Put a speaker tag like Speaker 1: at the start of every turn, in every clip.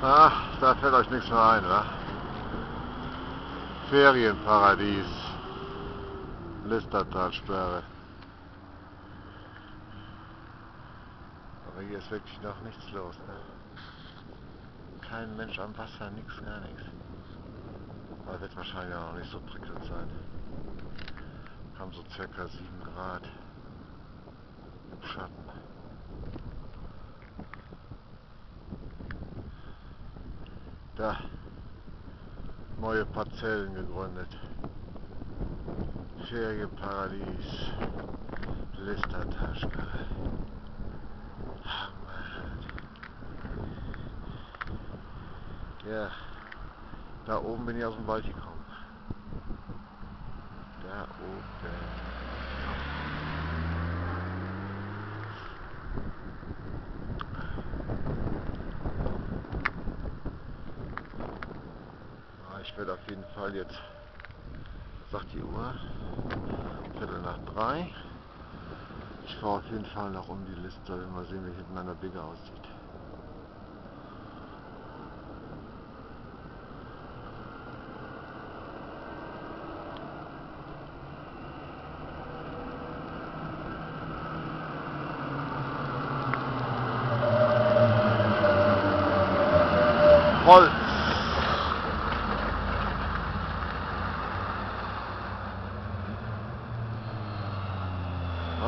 Speaker 1: Ach, da fällt euch nichts mehr ein, wa? Ferienparadies. Listertalsperre. Aber hier ist wirklich noch nichts los, ne? Kein Mensch am Wasser, nix, gar nichts. Aber wird wahrscheinlich auch noch nicht so prickelnd sein. Haben so circa 7 Grad im Schatten. Da. Neue Parzellen gegründet. Ferienparadies. Listertaschke. Ja. Da oben bin ich aus dem Wald gekommen. Da oben. Ah, Ich werde auf jeden Fall jetzt, sagt die Uhr, Viertel nach drei. Ich fahre auf jeden Fall noch um die Liste, mal sehen, wie hinten an der Bigge aussieht.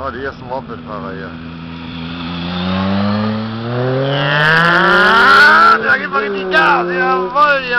Speaker 1: Ja, det är som vapenförare. Ja, det är bara inte där. Det är en varje